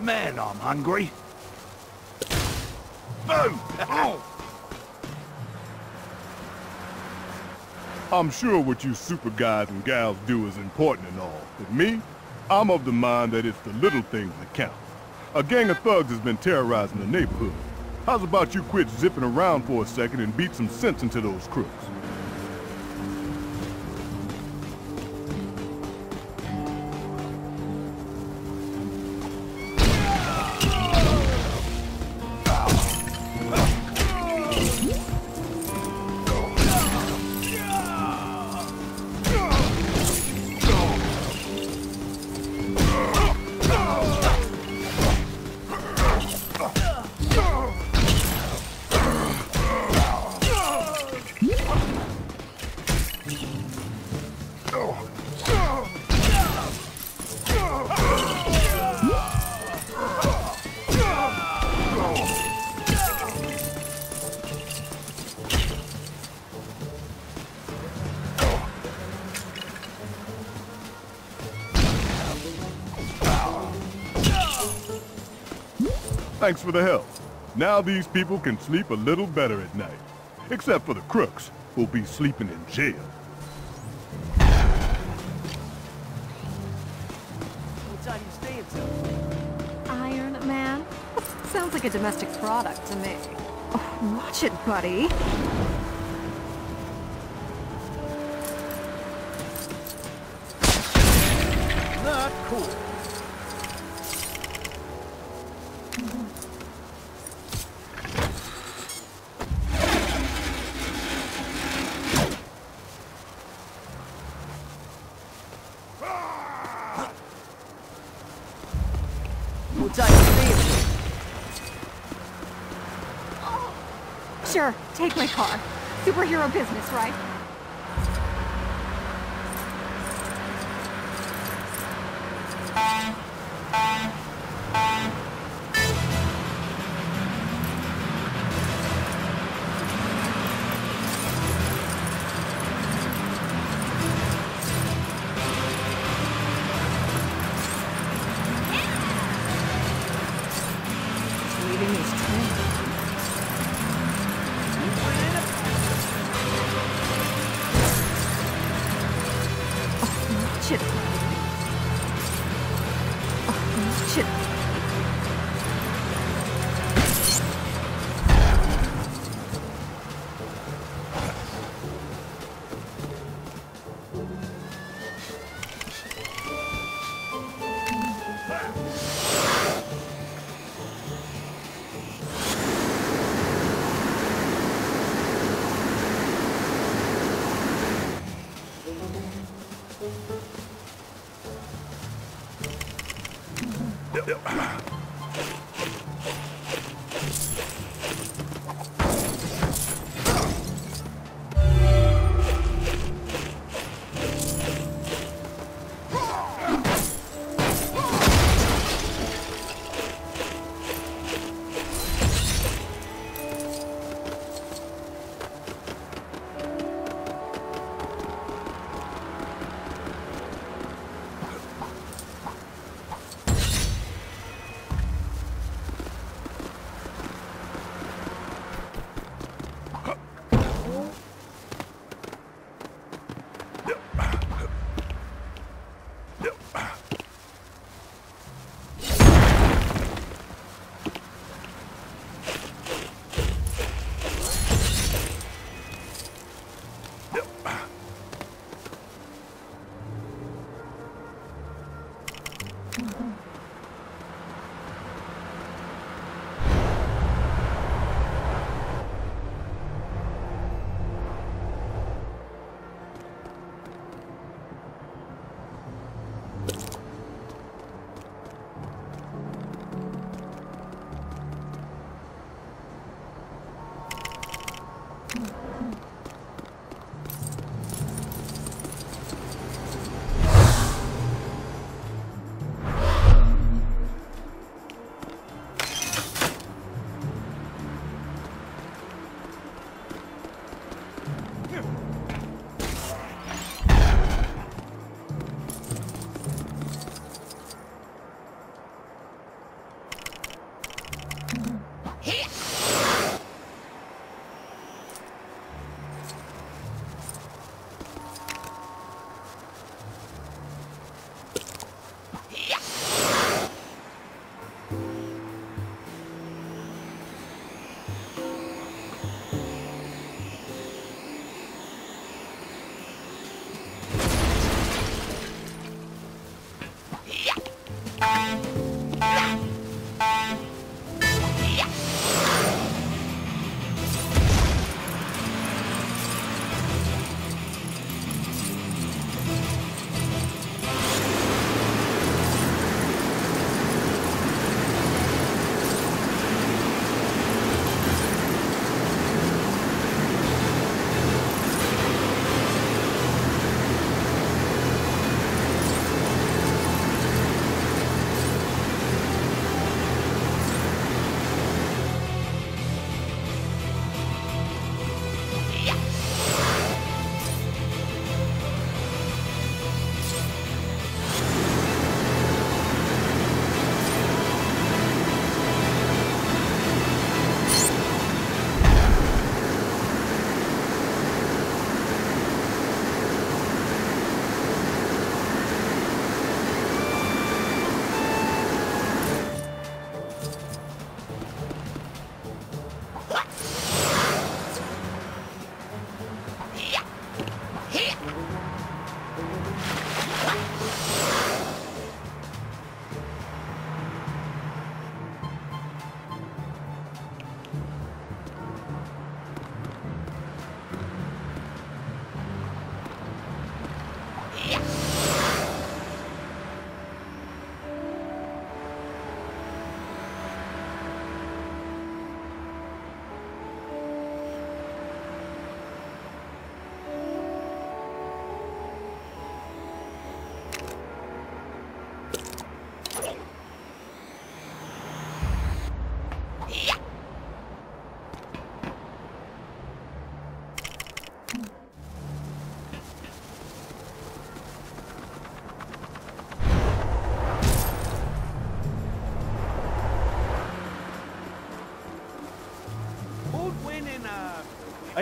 Man, I'm hungry. Boom! I'm sure what you super guys and gals do is important and all, but me, I'm of the mind that it's the little things that count. A gang of thugs has been terrorizing the neighborhood. How's about you quit zipping around for a second and beat some sense into those crooks? Thanks for the help. Now these people can sleep a little better at night. Except for the crooks, who'll be sleeping in jail. What time you staying till? Iron Man? Sounds like a domestic product to me. Oh, watch it, buddy. Not cool. What time you staying till? Sure, take my car. Superhero business, right?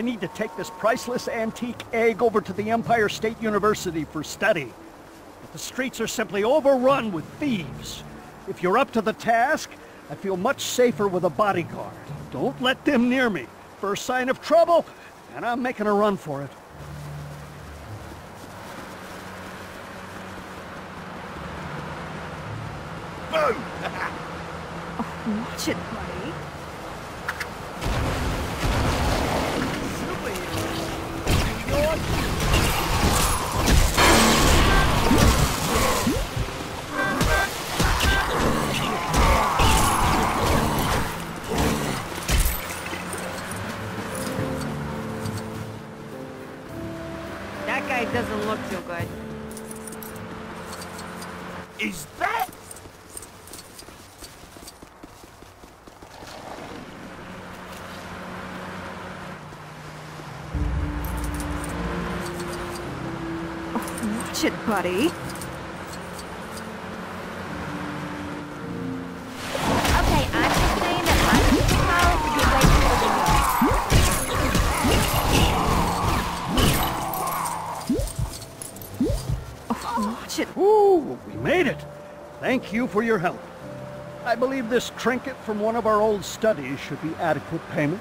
Need to take this priceless antique egg over to the Empire State University for study. But the streets are simply overrun with thieves. If you're up to the task, I feel much safer with a bodyguard. Don't let them near me. First sign of trouble, and I'm making a run for it. Boom! Oh, watch it, That guy doesn't look too good. Is that... Watch it, buddy. Thank you for your help. I believe this trinket from one of our old studies should be adequate payment.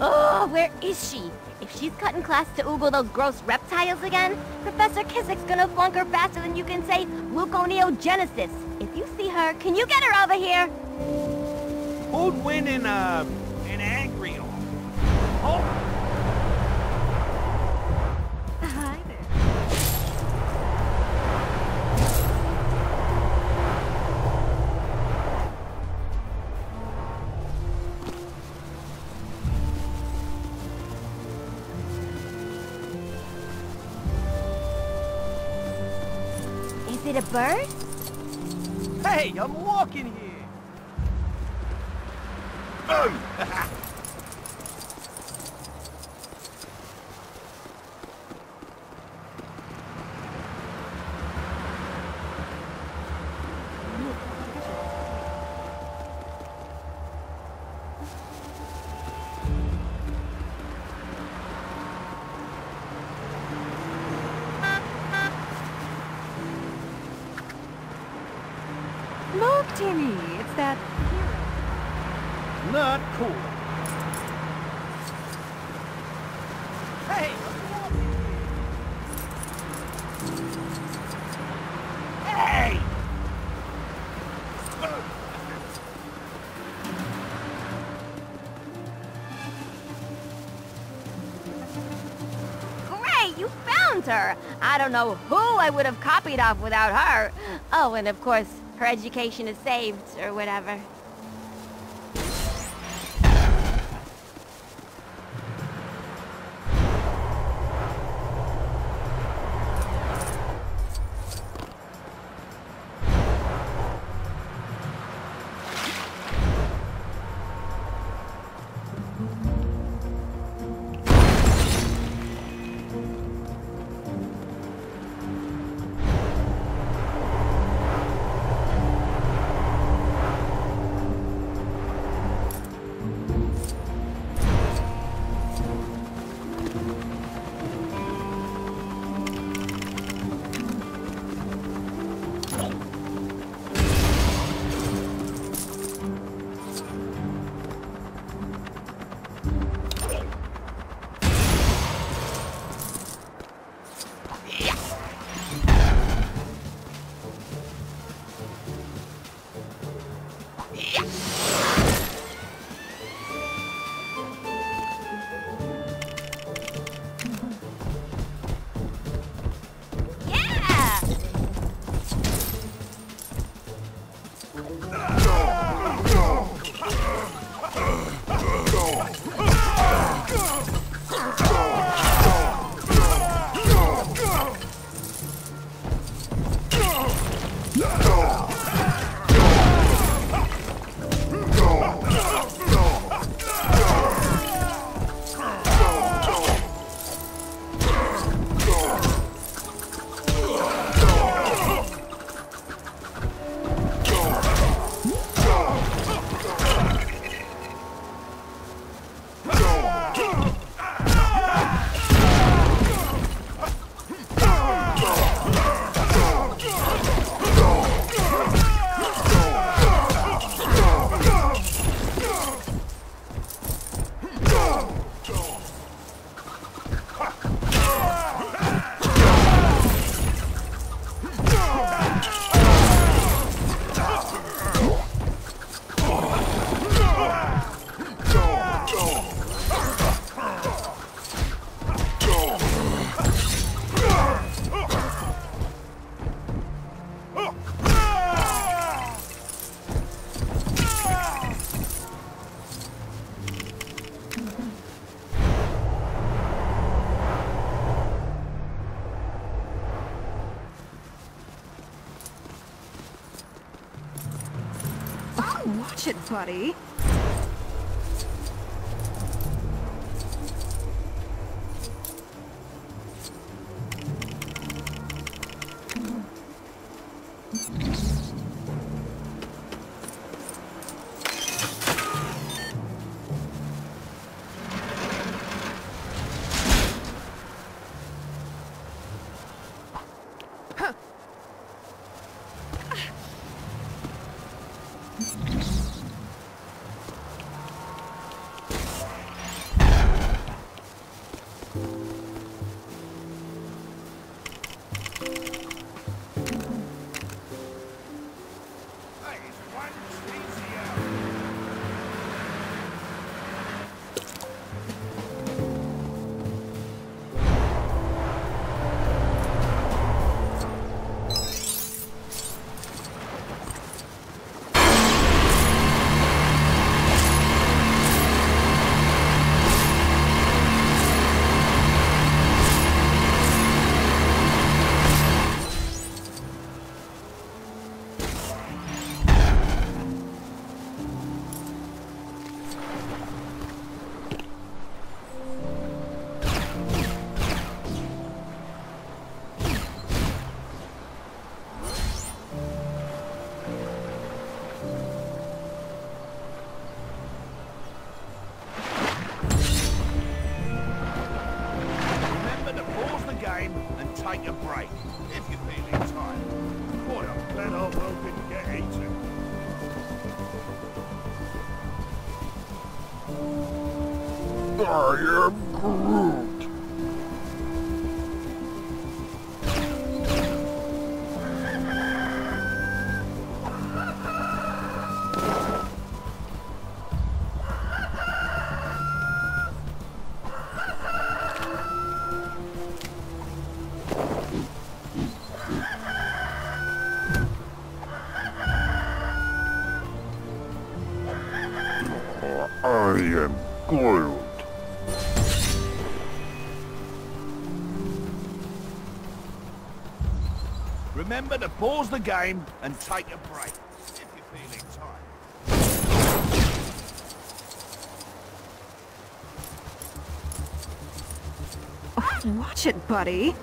Oh, where is she? If she's cutting class to oogle those gross reptiles again, Professor Kissick's gonna flunk her faster than you can say gluconeogenesis. If you see her, can you get her over here? Who'd win in, uh... Jimmy, it's that... Not cool. Hey! Hey! Great, you found her! I don't know who I would have copied off without her. Oh, and of course, her education is saved or whatever. Shit, buddy. Arr, the game and take a break. Watch it, buddy.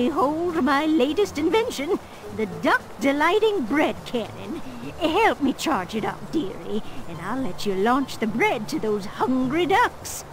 Behold my latest invention, the duck delighting bread cannon. Help me charge it up, dearie, and I'll let you launch the bread to those hungry ducks.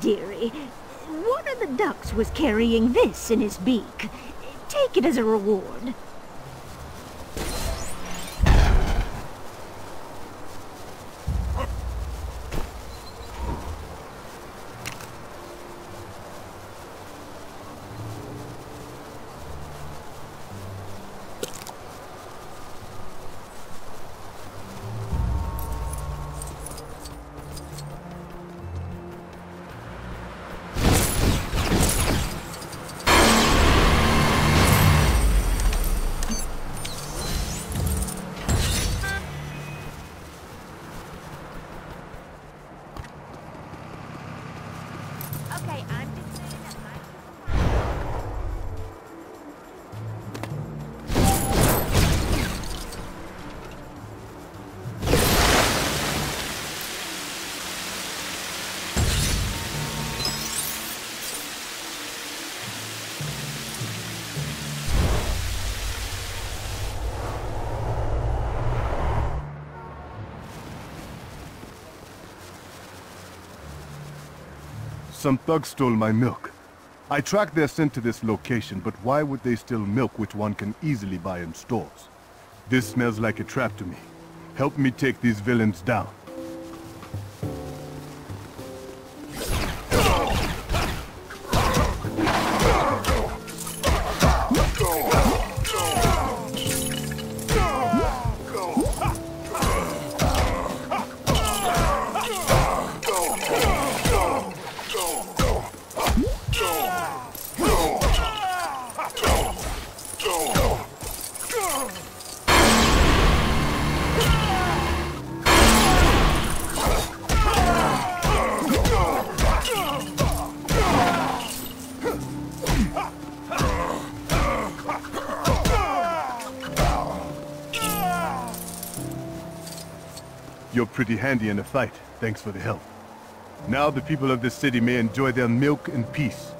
Dearie. One of the ducks was carrying this in his beak. Take it as a reward. Some thugs stole my milk. I tracked their scent to this location, but why would they steal milk which one can easily buy in stores? This smells like a trap to me. Help me take these villains down. In a fight. Thanks for the help. Now the people of this city may enjoy their milk in peace.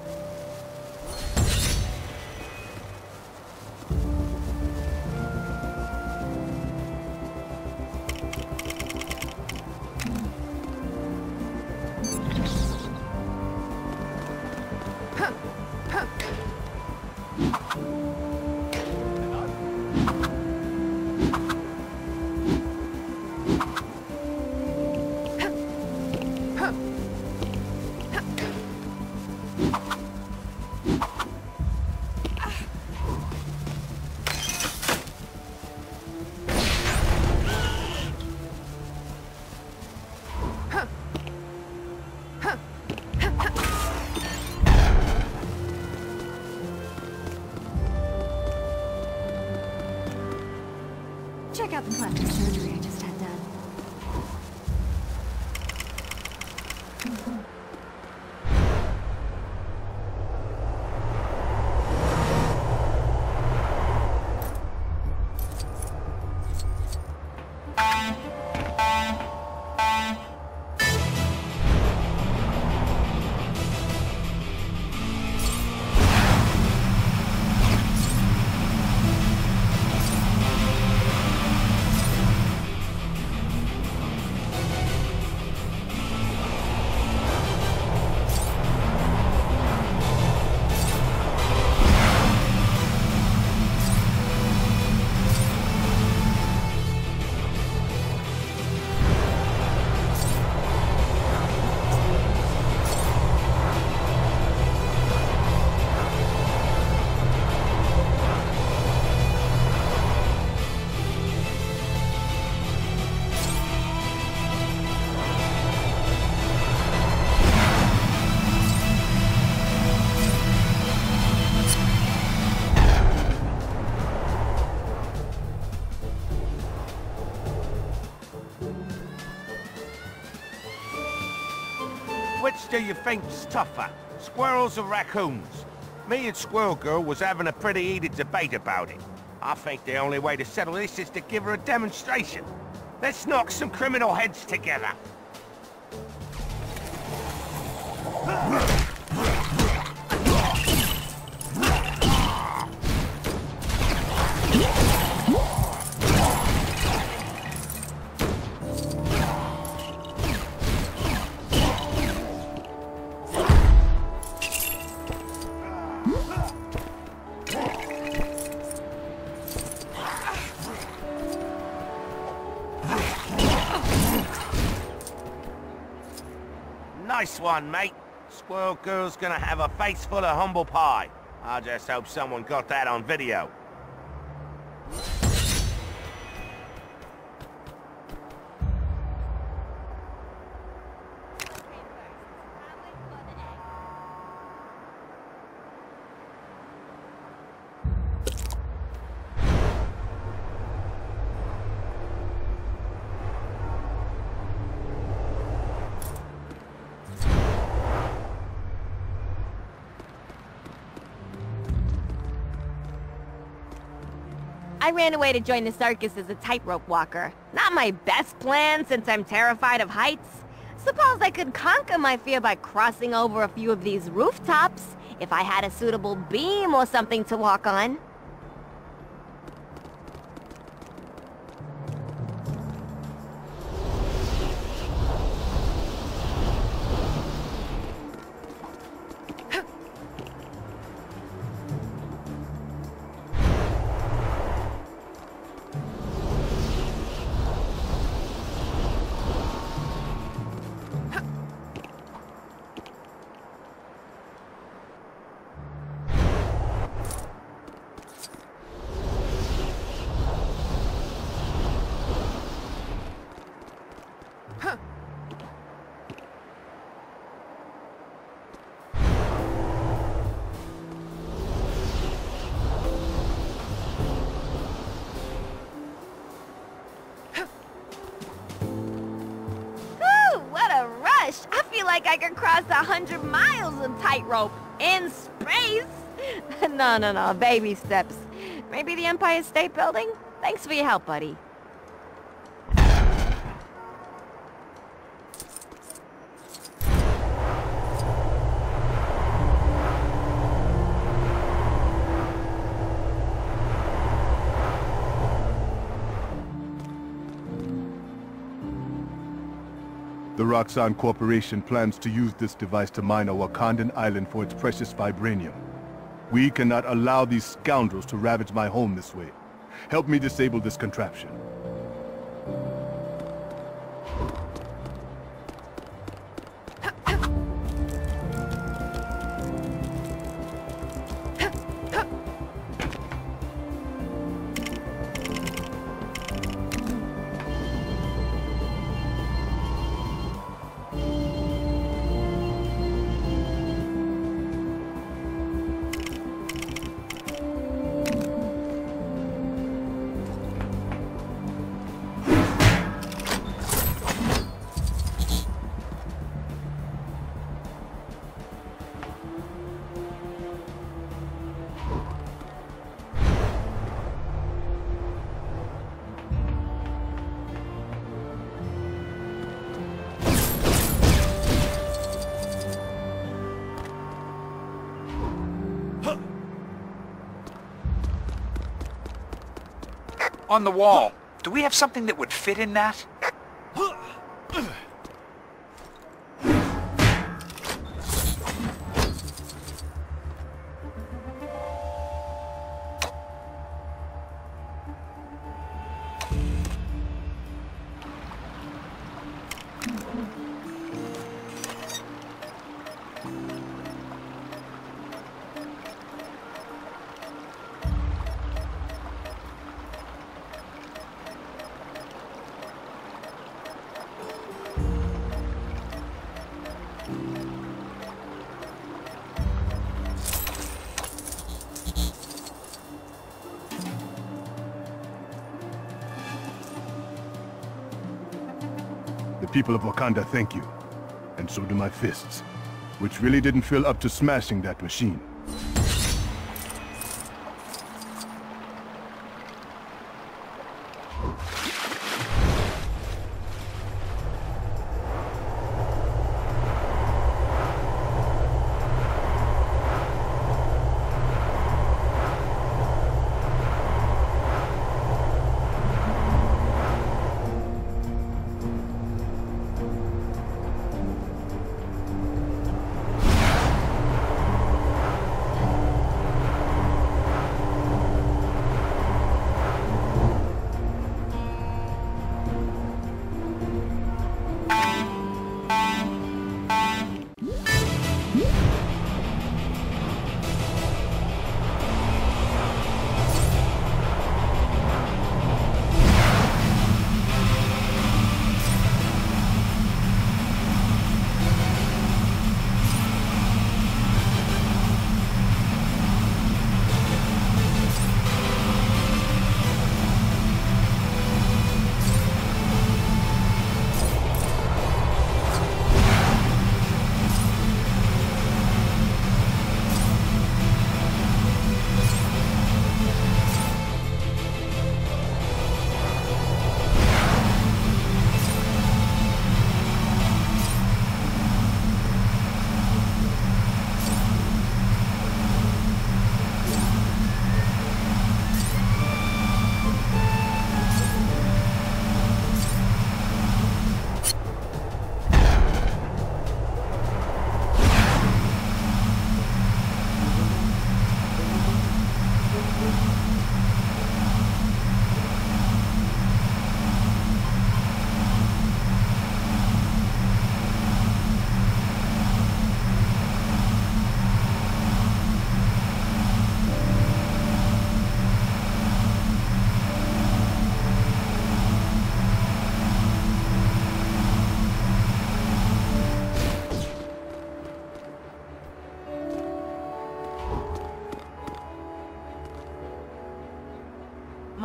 Do you think's tougher, squirrels or raccoons? Me and Squirrel Girl was having a pretty heated debate about it. I think the only way to settle this is to give her a demonstration. Let's knock some criminal heads together. One, mate. Squirrel Girl's gonna have a face full of humble pie. I just hope someone got that on video. I ran away to join the circus as a tightrope walker. Not my best plan since I'm terrified of heights. Suppose I could conquer my fear by crossing over a few of these rooftops, if I had a suitable beam or something to walk on. Cross a hundred miles of tightrope in space! no, no, no, baby steps. Maybe the Empire State Building? Thanks for your help, buddy. The Roxxon Corporation plans to use this device to mine a Wakandan island for its precious vibranium. We cannot allow these scoundrels to ravage my home this way. Help me disable this contraption. On the wall. Do we have something that would fit in that? The people of Wakanda thank you. And so do my fists. Which really didn't feel up to smashing that machine.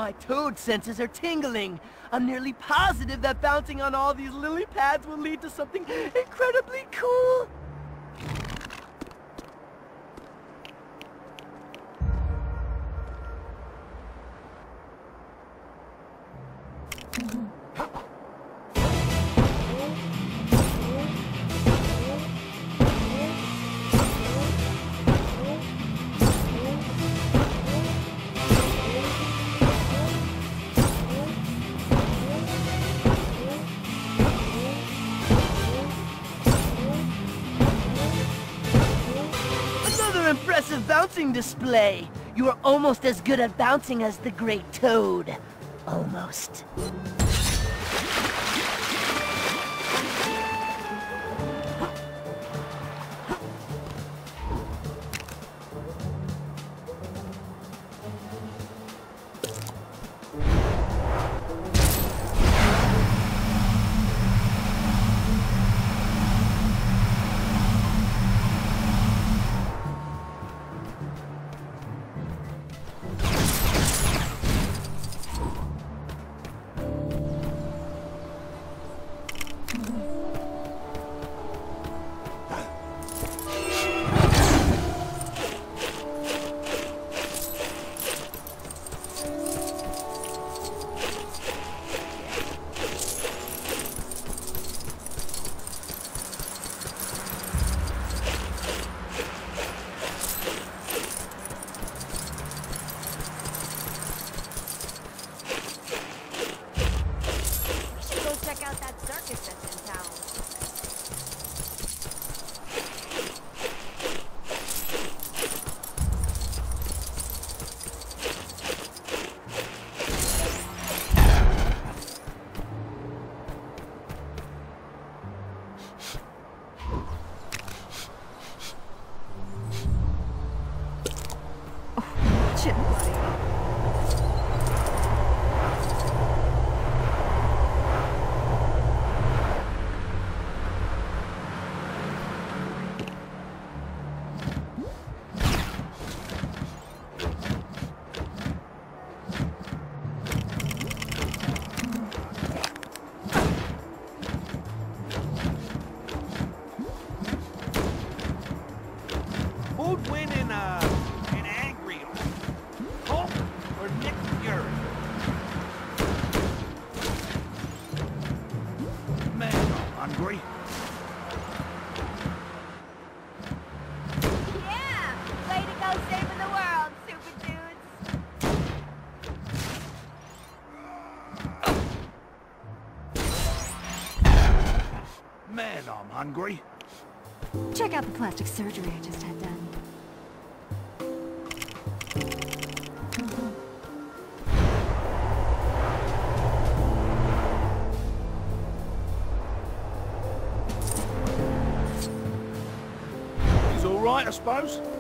My toad senses are tingling. I'm nearly positive that bouncing on all these lily pads will lead to something incredibly cool. Bouncing display. You are almost as good at bouncing as the Great Toad. Almost. Watch hungry. Check out the plastic surgery I just had done. He's all right, I suppose.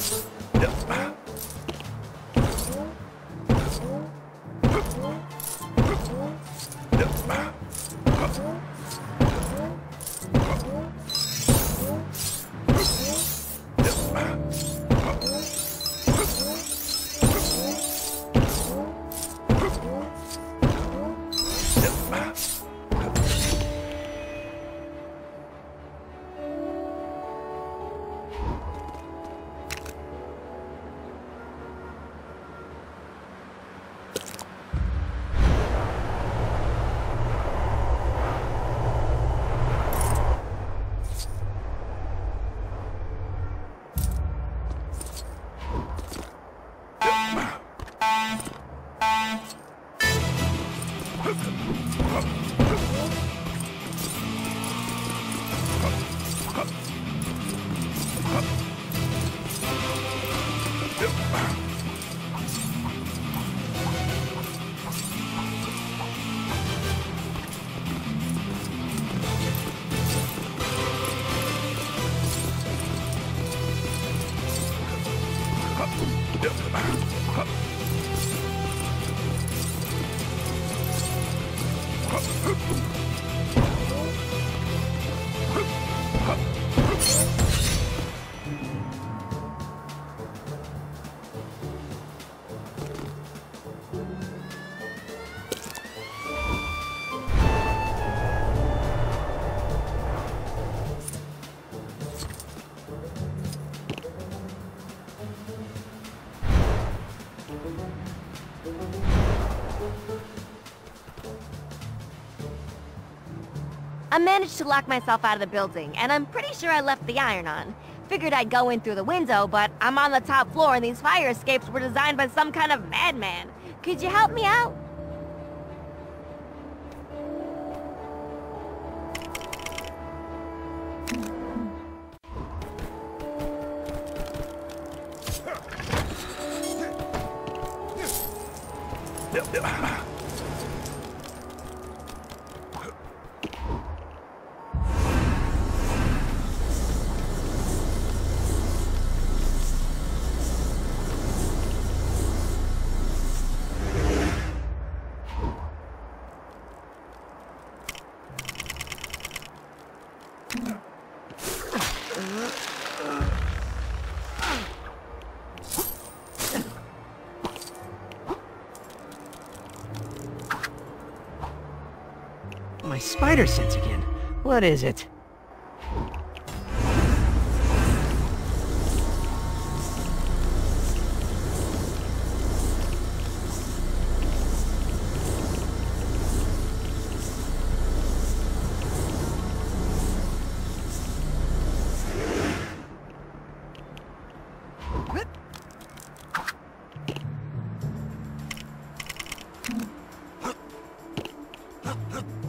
Yep. I managed to lock myself out of the building, and I'm pretty sure I left the iron on. Figured I'd go in through the window, but I'm on the top floor and these fire escapes were designed by some kind of madman. Could you help me out? spider sense again. What is it? Huh?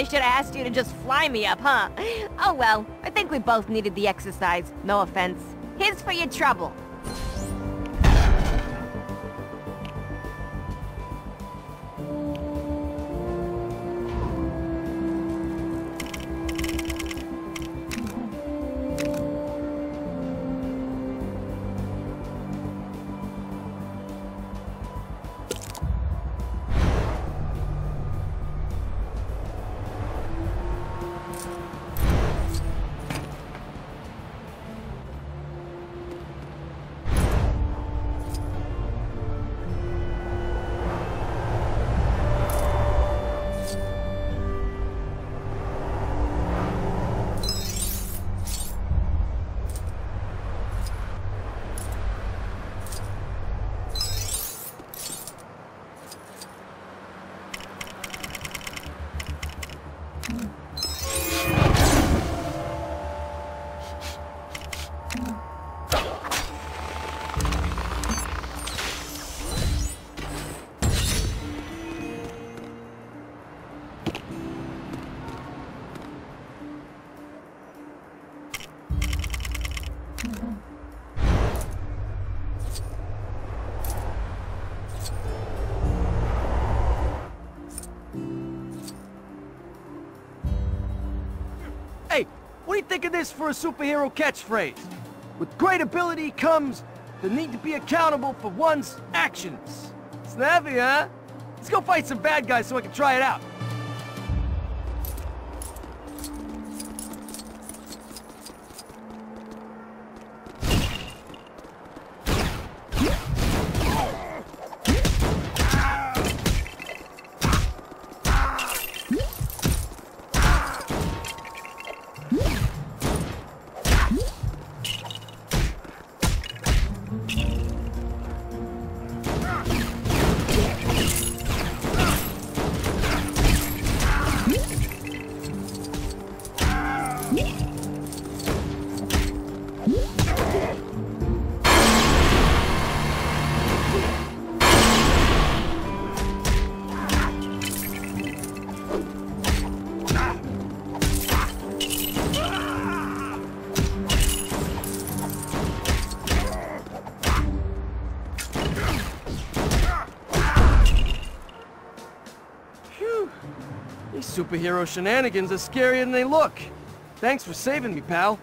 I should have asked you to just fly me up, huh? Oh well, I think we both needed the exercise. No offense. Here's for your trouble. Think of this for a superhero catchphrase? With great ability comes the need to be accountable for one's actions. Snappy, huh? Let's go fight some bad guys so I can try it out. Superhero shenanigans are scarier than they look. Thanks for saving me, pal.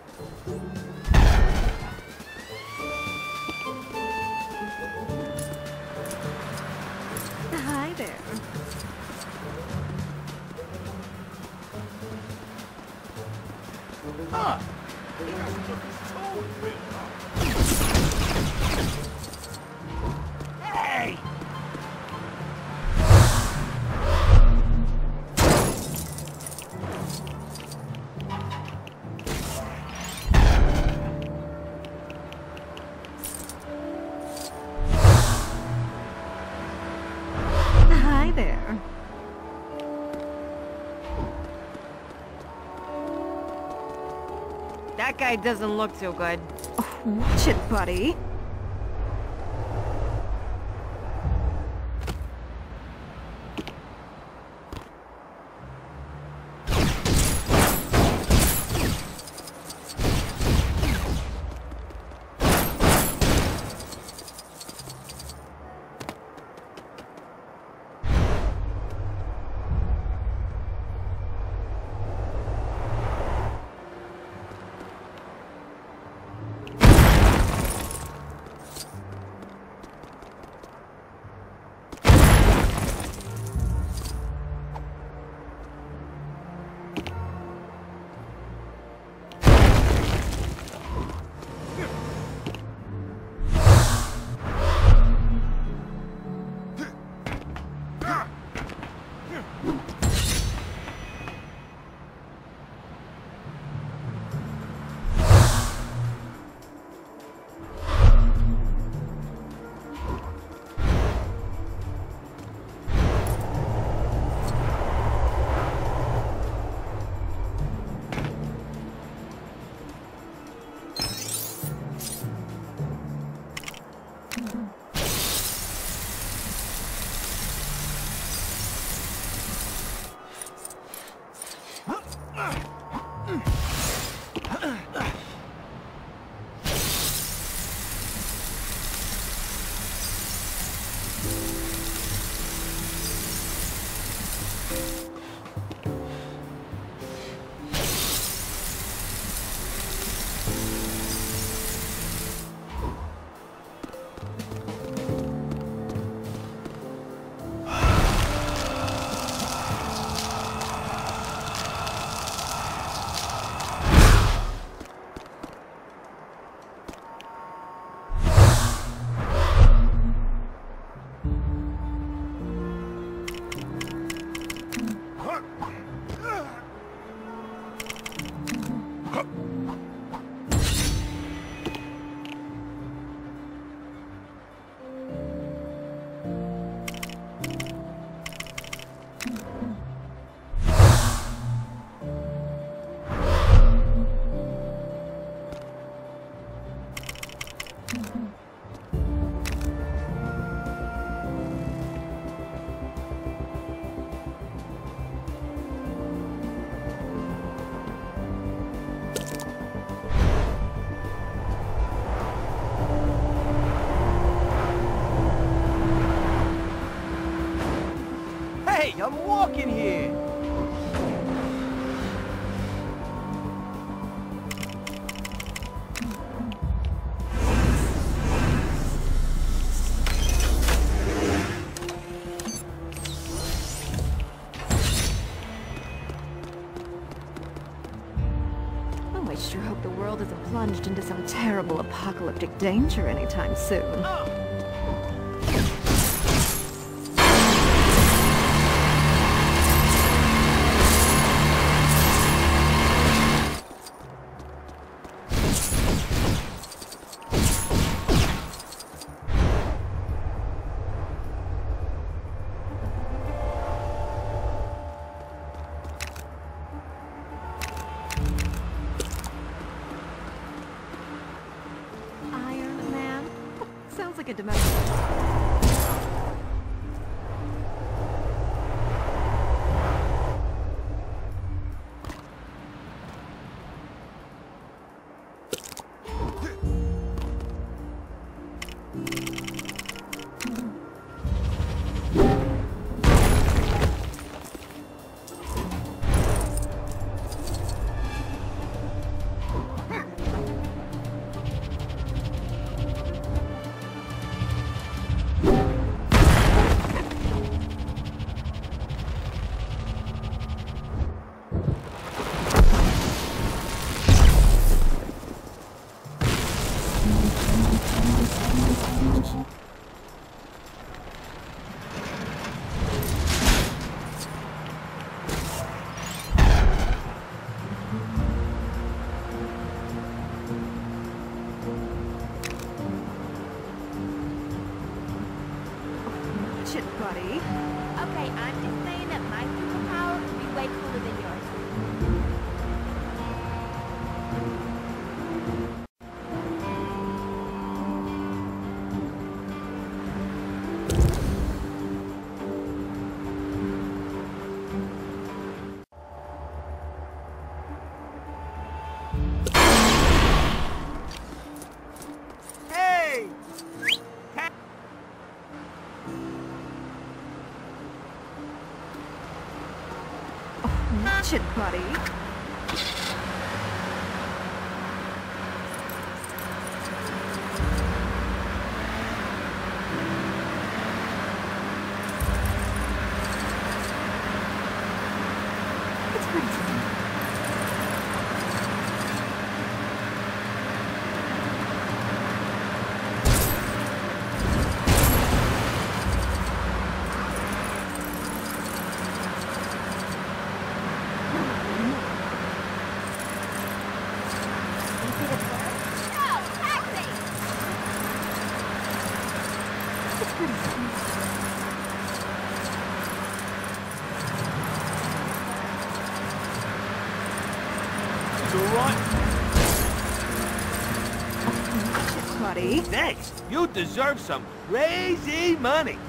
That guy doesn't look too good. Watch it, buddy. apocalyptic danger anytime soon. Oh. Watch oh, it, buddy. Deserve some crazy money.